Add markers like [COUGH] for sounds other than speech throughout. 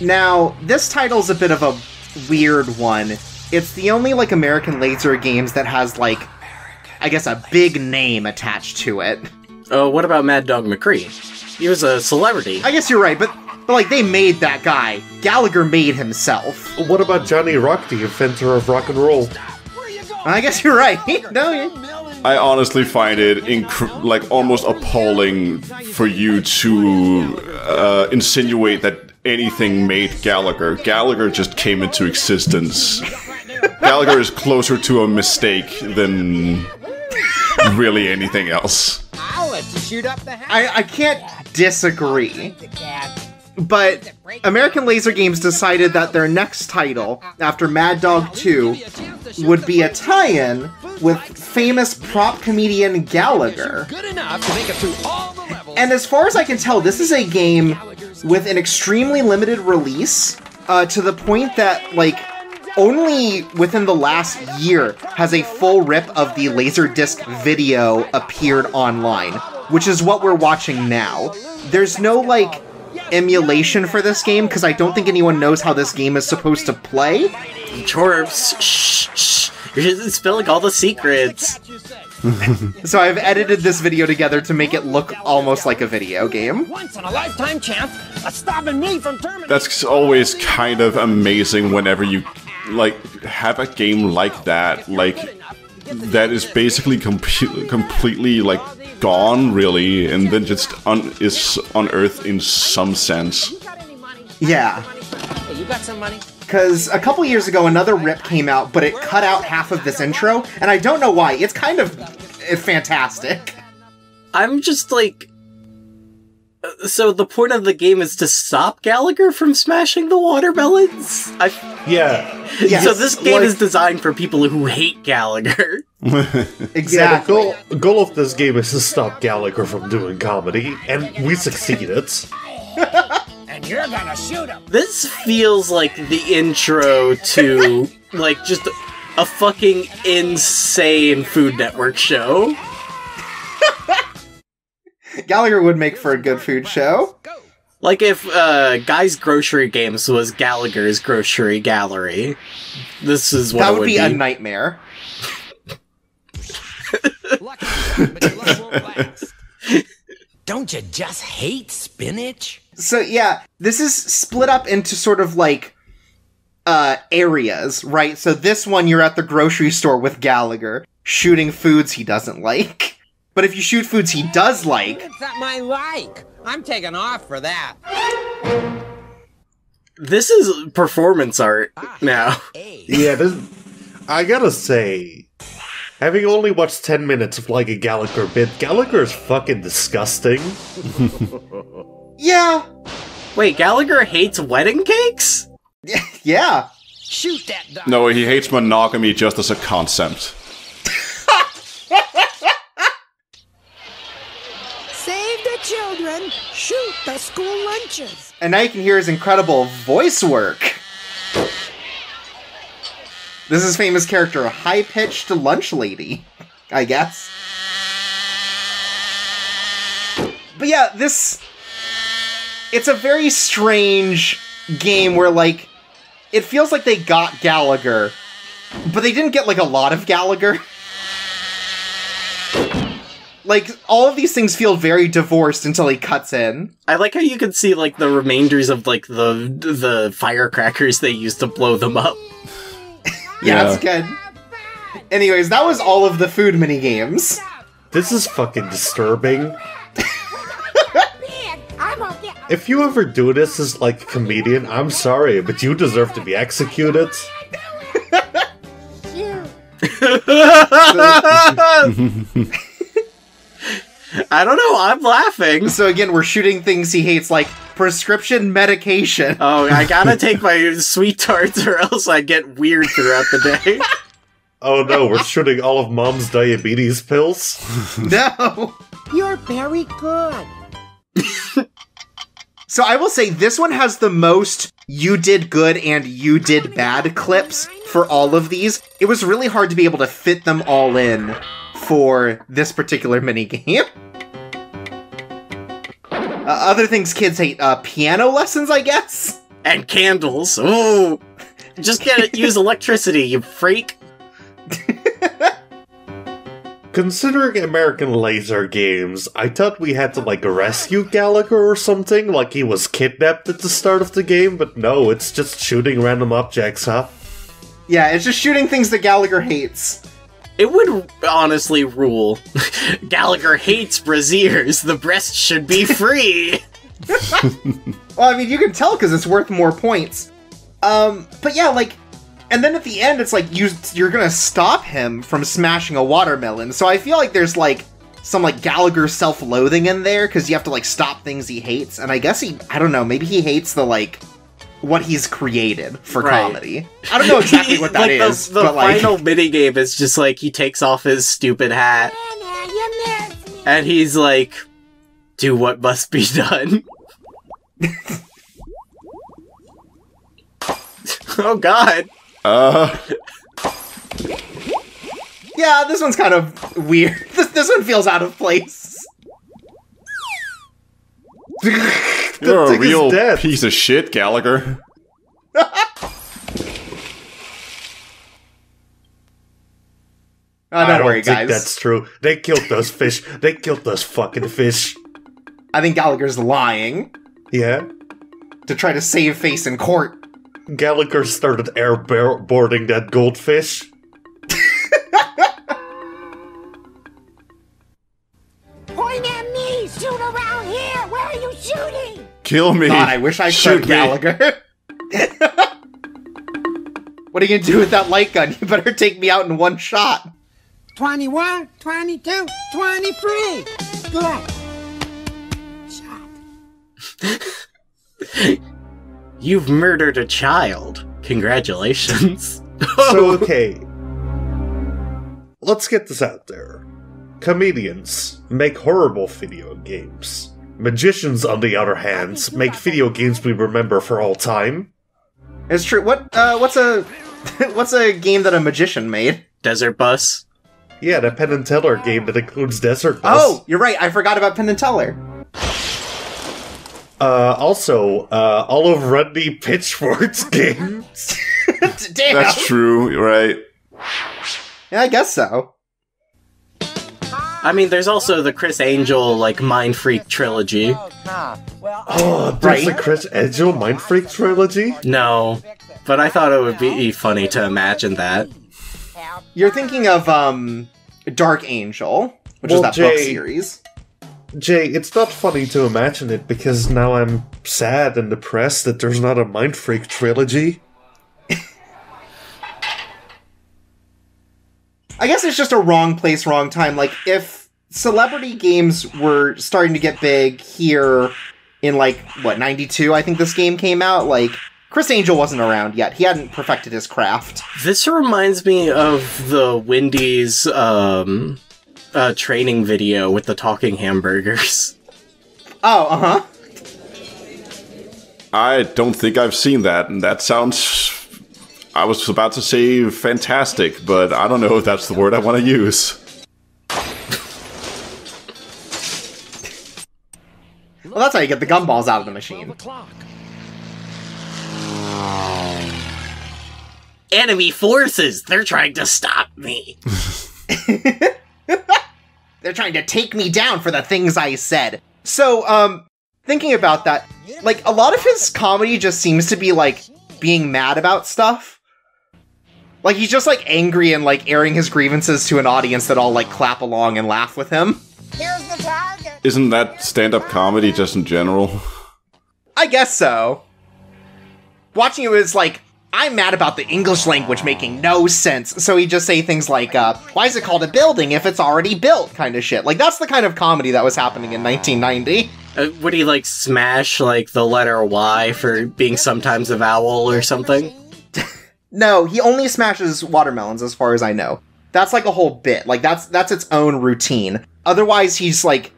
Now, this title's a bit of a weird one. It's the only like American laser games that has like I guess a big name attached to it. Oh, what about Mad Dog McCree? He was a celebrity. I guess you're right, but but like they made that guy. Gallagher made himself. What about Johnny Rock, the inventor of rock and roll? I guess you're right. [LAUGHS] no, you- I honestly find it inc- like almost appalling for you to uh, insinuate that anything made Gallagher. Gallagher just came into existence. Gallagher is closer to a mistake than really anything else. I'll let you shoot up the house. I, I can't disagree. But American Laser Games decided that their next title, after Mad Dog 2, would be a tie-in with famous prop comedian Gallagher. Good enough to make it through all the levels. And as far as I can tell, this is a game with an extremely limited release, uh, to the point that, like, only within the last year has a full rip of the Laserdisc video appeared online, which is what we're watching now. There's no, like, emulation for this game, because I don't think anyone knows how this game is supposed to play. Chorbs, shh, shh. You're spilling all the secrets. [LAUGHS] So I've edited this video together to make it look almost like a video game. Once in a lifetime chance of stopping me from terminating. That's always kind of amazing whenever you like have a game like that, like that is basically com- completely like gone, really, and then just un- is unearthed in some sense. Yeah. Hey, you got some money? Because a couple years ago, another rip came out, but it cut out half of this intro, and I don't know why. It's kind of uh, fantastic. I'm just like. uh, So the point of the game is to stop Gallagher from smashing the watermelons. I, Yeah. [LAUGHS] Yes, so this game like- is designed for people who hate Gallagher. [LAUGHS] Yeah, Exactly. the goal, goal of this game is to stop Gallagher from doing comedy, and we succeeded. [LAUGHS] And you're gonna shoot him. This feels like the intro to like just a fucking insane Food Network show. [LAUGHS] Gallagher would make for a good food show. Like if uh, Guy's Grocery Games was Gallagher's Grocery Gallery. This is what that it would would be a nightmare. [LAUGHS] Don't you just hate spinach? So yeah, this is split up into sort of like uh areas, right? So this one you're at the grocery store with Gallagher shooting foods he doesn't like. But if you shoot foods he does like, It's not my like. I'm taking off for that. This is performance art now. Yeah, this, I gotta say, having only watched 10 minutes of like a Gallagher bit, Gallagher is fucking disgusting. [LAUGHS] yeah, Wait, Gallagher hates wedding cakes? [LAUGHS] yeah. Shoot that dog. No, he hates monogamy just as a concept. [LAUGHS] Save the children, shoot the school lunches. And now you can hear his incredible voice work. This is famous character, high pitched lunch lady, I guess. But yeah, this. It's a very strange game where, like, it feels like they got Gallagher, but they didn't get, like, a lot of Gallagher. [LAUGHS] Like, all of these things feel very divorced until he cuts in. I like how you can see like the remainders of like the the firecrackers they used to blow them up. Yeah, [LAUGHS] Yeah. that's good. Anyways, that was all of the food mini games. This is fucking disturbing. If you ever do this as like a comedian, I'm sorry, but you deserve to be executed. I don't know, I'm laughing. So again, we're shooting things he hates, like prescription medication. [LAUGHS] Oh, I gotta take my sweet tarts or else I get weird throughout the day. [LAUGHS] Oh no, we're shooting all of mom's diabetes pills. No. You're very good. [LAUGHS] So I will say this one has the most you did good and you did bad clips for all of these. It was really hard to be able to fit them all in for this particular minigame. Uh, other things kids hate, uh, piano lessons, I guess? And candles. Ooh. Just get it. Use electricity, you freak. [LAUGHS] Considering American laser games, I thought we had to like rescue Gallagher or something, like he was kidnapped at the start of the game, but no, it's just shooting random objects, huh? Yeah, it's just shooting things that Gallagher hates. It would honestly rule. [LAUGHS] Gallagher hates braziers. The breast should be [LAUGHS] free. Well, I mean, you can tell because it's worth more points. Um, but yeah, like, and then at the end, it's like you you're gonna stop him from smashing a watermelon. So I feel like there's like some like Gallagher self-loathing in there because you have to like stop things he hates. And I guess he, I don't know, maybe he hates the like what he's created for Right. comedy. I don't know exactly what [LAUGHS] that like is, the, the like, final minigame is just like he takes off his stupid hat and he's like, "Do what must be [LAUGHS] done." [LAUGHS] oh God! Uh, yeah, this one's kind of weird. [LAUGHS] This this one feels out of place. [LAUGHS] you're a real dead. piece of shit, Gallagher. Oh, don't I don't worry, think guys. that's true. They killed those fish. They killed those fucking fish. I think Gallagher's lying Yeah? to try to save face in court. Gallagher started airboarding that goldfish. Point at me. Shoot around here. Where are you shooting? Kill me. God, I wish I Shoot could. Gallagher. [LAUGHS] what are you gonna do with that light gun? You better take me out in one shot. 21, 22, 23. Good. Shot. [LAUGHS] You've murdered a child. Congratulations. [LAUGHS] So, [LAUGHS] okay. Let's get this out there. Comedians make horrible video games. Magicians, on the other hand, make video games we remember for all time. It's true. What? Uh, what's a [LAUGHS] what's a game that a magician made? Desert Bus. Yeah, the Penn and Teller game that includes Desert Bus. Oh, you're right. I forgot about Penn and Teller. Uh, also, uh, all of Rodney Pitchford's [LAUGHS] games. [LAUGHS] Damn. That's true, right? Yeah, I guess so. I mean, there's also the Criss Angel like Mind Freak trilogy. Oh, there's Right. the Criss Angel Mind Freak trilogy? No, but I thought it would be funny to imagine that. You're thinking of um, Dark Angel, which Well, is that book series. Jay, it's not funny to imagine it because now I'm sad and depressed that there's not a Mind Freak trilogy. [LAUGHS] I guess it's just a wrong place, wrong time. Like if celebrity games were starting to get big here in like what '92, I think this game came out. Like Criss Angel wasn't around yet; he hadn't perfected his craft. This reminds me of the Wendy's um, uh, training video with the talking hamburgers. Oh, uh huh. I don't think I've seen that, and that sounds. I was about to say fantastic, but I don't know if that's the word I want to use. Well, that's how you get the gumballs out of the machine. Enemy forces! They're trying to stop me! [LAUGHS] They're trying to take me down for the things I said. So, um, thinking about that, like a lot of his comedy just seems to be like being mad about stuff. Like he's just like angry and like airing his grievances to an audience that all like clap along and laugh with him. Here's the target. Isn't that stand up comedy just in general? I guess so. Watching it was like, I'm mad about the English language making no sense. So he'd just say things like, uh, why is it called a building if it's already built? kind of shit. Like, that's the kind of comedy that was happening in 1990. Uh, would he like smash like the letter Y for being sometimes a vowel or something? [LAUGHS] No, he only smashes watermelons as far as I know. That's like a whole bit. Like that's that's its own routine. Otherwise he's like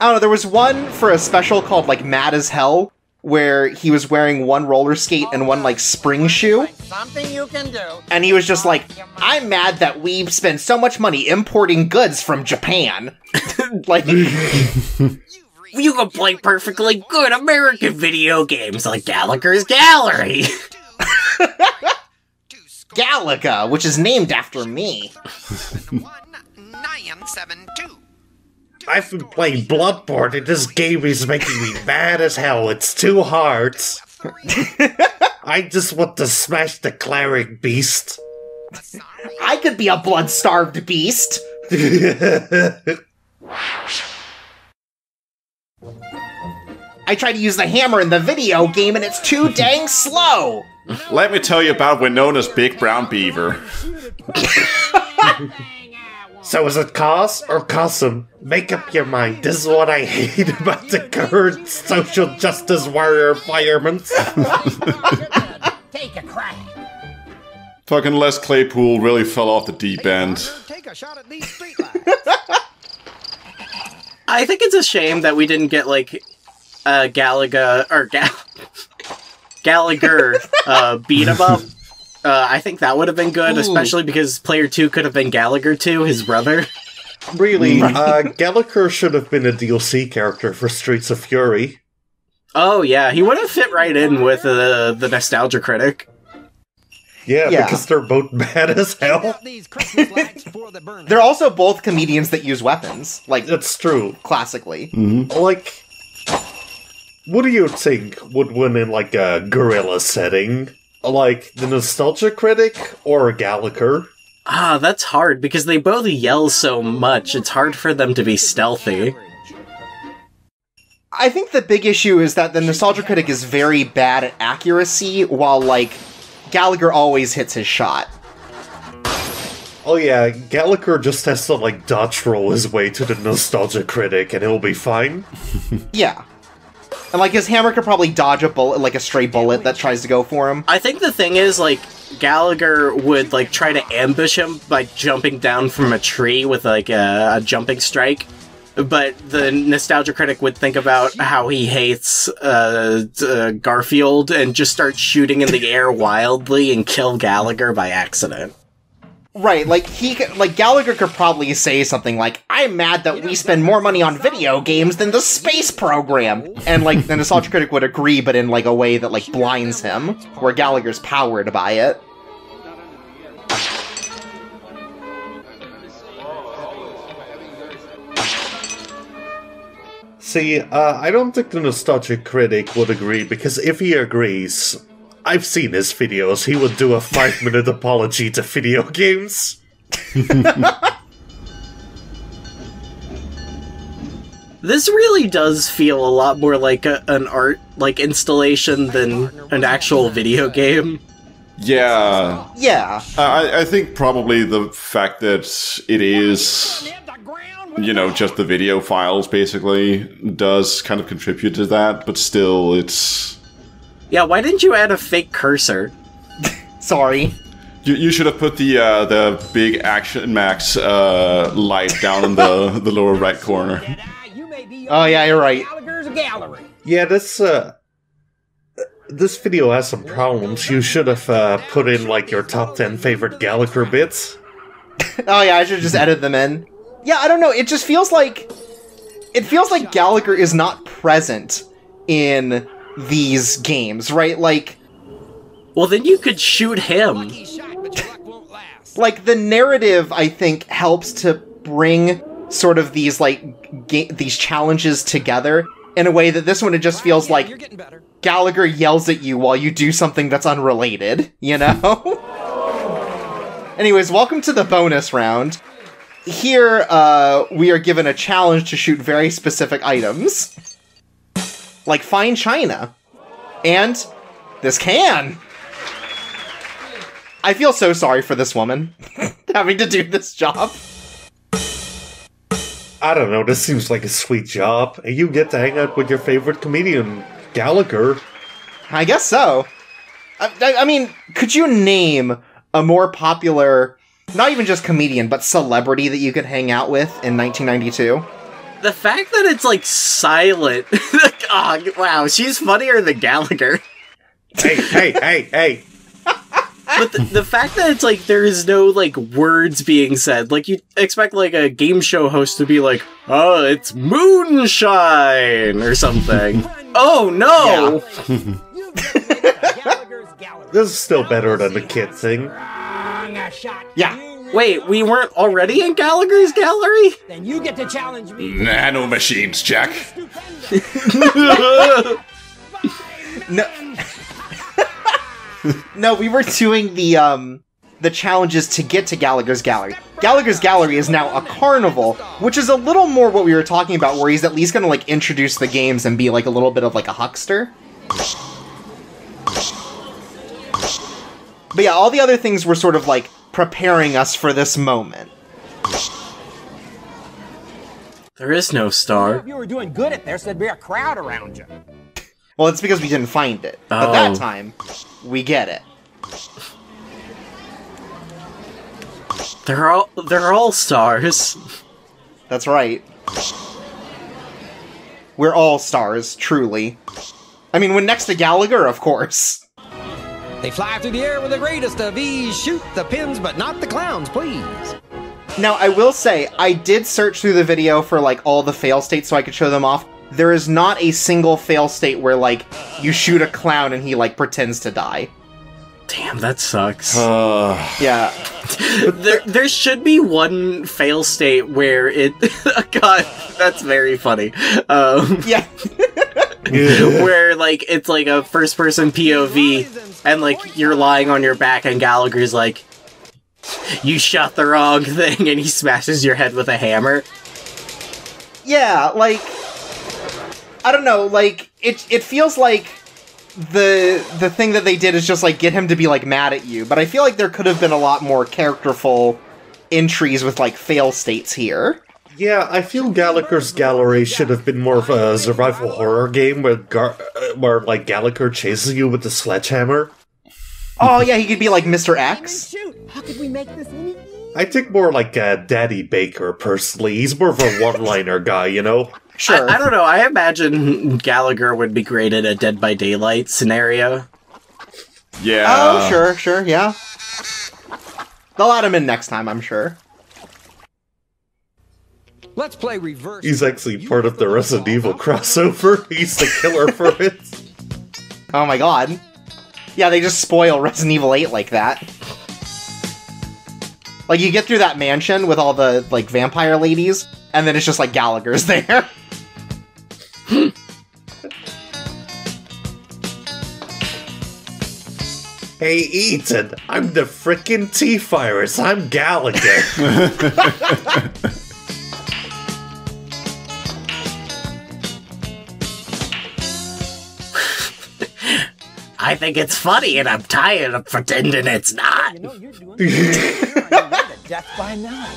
I don't know, there was one for a special called like Mad as Hell where he was wearing one roller skate and one like spring shoe Something you can do. and he was just like I'm mad that we spend so much money importing goods from Japan. [LAUGHS] like [LAUGHS] You can play perfectly good American video games like Gallagher's Gallery. [LAUGHS] Galaga, which is named after me. I've been playing Bloodborne and this game is making me mad as hell. It's two hearts. [LAUGHS] I just want to smash the cleric beast. I could be a blood-starved beast. I tried to use the hammer in the video game and it's too dang slow. Let me tell you about Wynona's big brown beaver. [LAUGHS] So is it cause or custom? Make up your mind. This is what I hate [LAUGHS] about the current social justice warrior environment. [LAUGHS] Take a crack. Fucking Les Claypool really fell off the deep end. Take a shot at these streetlights. [LAUGHS] I think it's a shame that we didn't get like uh, Galaga or Ga- Gallagher uh, beat 'em up. Uh, I think that would have been good, especially because player two could have been Gallagher too, his brother. really, uh, Gallagher should have been a DLC character for Streets of Fury. Oh yeah, he would have fit right in with uh, the nostalgia critic. Yeah, Yeah. because they're both [LAUGHS] bad as hell. Out these Christmas lights before they burn. They're also both comedians that use weapons, like That's true. classically. Like, what do you think would win in like a guerrilla setting? Like the nostalgia critic or Gallagher? Ah, that's hard because they both yell so much. It's hard for them to be stealthy. I think the big issue is that the nostalgia critic is very bad at accuracy, while like Gallagher always hits his shot. Oh yeah, Gallagher just has to like dodge roll his way to the nostalgia critic and he'll be fine. [LAUGHS] Yeah. And like his hammer could probably dodge a bullet, like a stray bullet that tries to go for him. I think the thing is, like, Gallagher would, like, try to ambush him by jumping down from a tree with, like, a, a jumping strike. But the nostalgia critic would think about how he hates uh, uh, Garfield and just start shooting in the air wildly and kill Gallagher by accident. Right, like he could, like Gallagher could probably say something like, "I'm mad that we spend more money on video games than the space program," and like the nostalgia critic would agree, but in like a way that like blinds him, where Gallagher's powered by it. See, uh, I don't think the nostalgic critic would agree because if he agrees, I've seen his videos. He would do a five minute [LAUGHS] apology to video games. This really does feel a lot more like a, an art like installation than an actual video game. Yeah, Yeah, I, I think probably the fact that it is, you know, just the video files basically does kind of contribute to that, but still, it's. Yeah, why didn't you add a fake cursor? [LAUGHS] sorry. You, you should have put the uh, the big Action Max uh, light down in the, [LAUGHS] the lower right corner. You may be Oh yeah, you're right. Yeah, this uh, this video has some problems. You should have uh, put in like your top ten favorite Gallagher bits. [LAUGHS] Oh yeah, I should just edit them in. Yeah, I don't know. It just feels like it feels like Gallagher is not present in these games, right? Like Well, then you could shoot him. He shot, but your luck won't last. like the narrative I think helps to bring sort of these like ga- these challenges together in a way that this one it just feels Yeah, like you're. Gallagher yells at you while you do something that's unrelated, you know? [LAUGHS] Anyways, welcome to the bonus round. Here, uh, we are given a challenge to shoot very specific items. Like fine china. And this can. I feel so sorry for this woman [LAUGHS] having to do this job. I don't know. This seems like a sweet job, and you get to hang out with your favorite comedian, Gallagher. I guess so. I, I, I mean, could you name a more popular, not even just comedian, but celebrity that you could hang out with in 1992? The fact that it's like silent. [LAUGHS] oh, wow, she's funnier than Gallagher. Hey, hey, hey, hey! but the, the fact that it's like there is no like words being said, like you expect like a game show host to be like, "Oh, it's moonshine" or something. oh no! [LAUGHS] This is still better than the kid thing. Wrong a shot. Yeah. Wait, we weren't already in Gallagher's gallery? Then you get to challenge me. Nano machines, Jack. [LAUGHS] No. [LAUGHS] no, we were doing the um the challenges to get to Gallagher's Gallery. Gallagher's Gallery is now a carnival, which is a little more what we were talking about, where he's at least gonna like introduce the games and be like a little bit of like a huckster. But yeah, all the other things were sort of like preparing us for this moment. There is no star. If you were doing good at this, there'd be a crowd around you. Well, it's because we didn't find it. But Oh. that time, we get it. They're all they're all stars. That's right. We're all stars, truly. I mean, when next to Gallagher, of course. They fly through the air with the greatest of ease. Shoot the pins, but not the clowns, please. Now, I will say, I did search through the video for, like, all the fail states so I could show them off. There is not a single fail state where, like, you shoot a clown and he, like, pretends to die. Damn, that sucks. Uh, Yeah. [LAUGHS] there, there should be one fail state where it. [LAUGHS] God, that's very funny. Um, Yeah. [LAUGHS] where like it's like a first person POV, and like you're lying on your back, and Gallagher's like, "You shot the wrong thing," and he smashes your head with a hammer. yeah, like I don't know, like it it feels like the the thing that they did is just like get him to be like mad at you, but I feel like there could have been a lot more characterful entries with like fail states here. Yeah, I feel Gallagher's Gallery should have been more of a survival horror game where, Gar- uh, where like Gallagher chases you with the sledgehammer. Oh yeah, he could be like Mr. X. How could we make this any I think more like uh, Daddy Baker, personally. He's more of a one-liner [LAUGHS] guy, you know? Sure. I, I don't know. I imagine Gallagher would be great at a Dead by Daylight scenario. yeah. Oh, sure, sure, yeah. They'll add him in next time, I'm sure. Let's play reverse. He's actually part of the Resident Evil crossover. [LAUGHS] He's the killer for [LAUGHS] it. Oh my god. Yeah, they just spoil Resident Evil 8 like that. Like, you get through that mansion with all the, like, vampire ladies, and then it's just like Gallagher's [LAUGHS] there. Hey, Ethan, I'm the frickin' T-Virus. I'm Gallagher. I think it's funny, and I'm tired of pretending it's not. You know you're doing You're on your way to death by nine.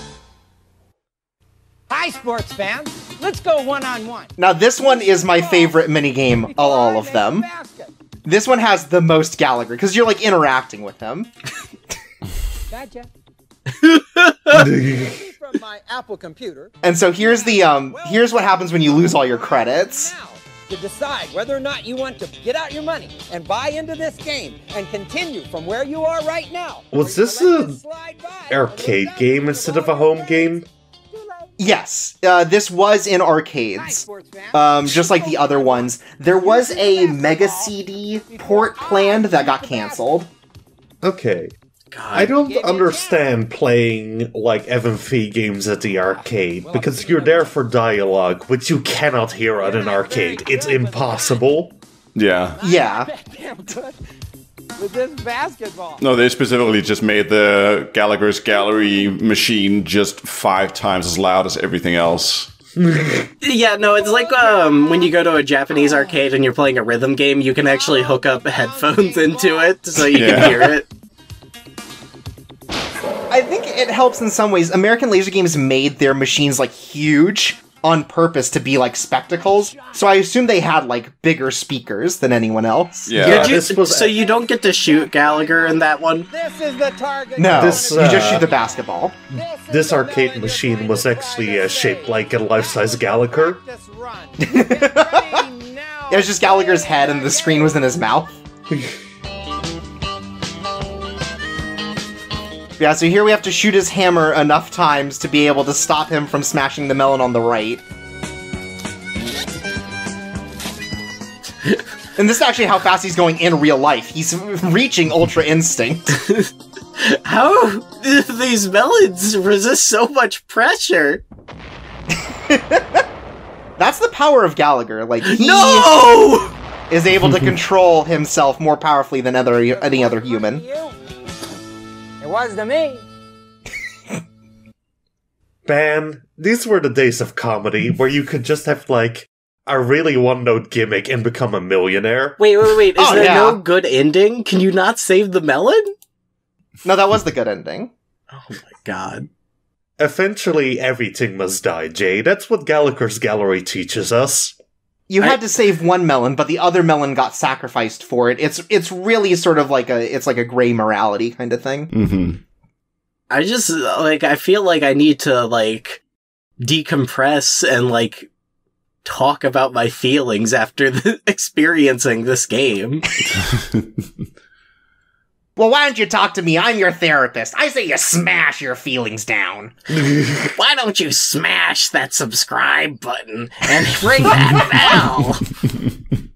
Hi, sports fans. Let's go one on one. Now, this one is my favorite minigame of all of them. This one has the most Gallagher, because you're, like, interacting with him. Gotcha. [LAUGHS] From my Apple computer. And so here's the, um, here's what happens when you lose all your credits. Now, to decide whether or not you want to get out your money and buy into this game and continue from where you are right now. Was this let a this slide by, Arcade game instead of a home game? Yes, uh, this was in arcades. Um, just like the other ones. There was a Mega CD port planned that got canceled. Okay. God. I don't understand playing like FMV games at the arcade because you're there for dialogue, which you cannot hear at an arcade. It's impossible. Yeah. Yeah. With this basketball. No, they specifically just made the Gallagher's Gallery machine just five times as loud as everything else. [LAUGHS] Yeah, no, it's like um, when you go to a Japanese arcade and you're playing a rhythm game, you can actually hook up headphones into it so you Yeah. can hear it. I think it helps in some ways. American Laser Games made their machines like huge on purpose to be like spectacles. So I assume they had like bigger speakers than anyone else. Yeah. Did you- was- so you don't get to shoot Gallagher in that one? This is the target. No, This, you just uh, shoot the basketball. is This arcade machine was actually uh, shaped like a life-size Gallagher. Practice run. [LAUGHS] Get ready now. It was just Gallagher's head and the screen was in his mouth. [LAUGHS] Yeah, so here we have to shoot his hammer enough times to be able to stop him from smashing the melon on the right. and this is actually how fast he's going in real life. He's [LAUGHS] reaching Ultra Instinct. [LAUGHS] How do these melons resist so much pressure? [LAUGHS] That's the power of Gallagher. Like, he No! is able to control himself more powerfully than other, any other human. You? Was to me. Man, these were the days of comedy where you could just have, like, a really one note gimmick and become a millionaire. Wait, wait, wait. Is Oh, there yeah. no good ending? Can you not save the melon? No, that was the good ending. Oh my god. Eventually, everything must die, Jay. That's what Gallagher's Gallery teaches us. You I- had to save one melon, but the other melon got sacrificed for it. It's it's really sort of like a it's like a gray morality kind of thing. hmm I just like I feel like I need to like decompress and like talk about my feelings after [LAUGHS] the, experiencing this game. [LAUGHS] [LAUGHS] Well, why don't you talk to me? I'm your therapist. I say you smash your feelings down. [LAUGHS] Why don't you smash that subscribe button and ring that [LAUGHS] bell? [LAUGHS]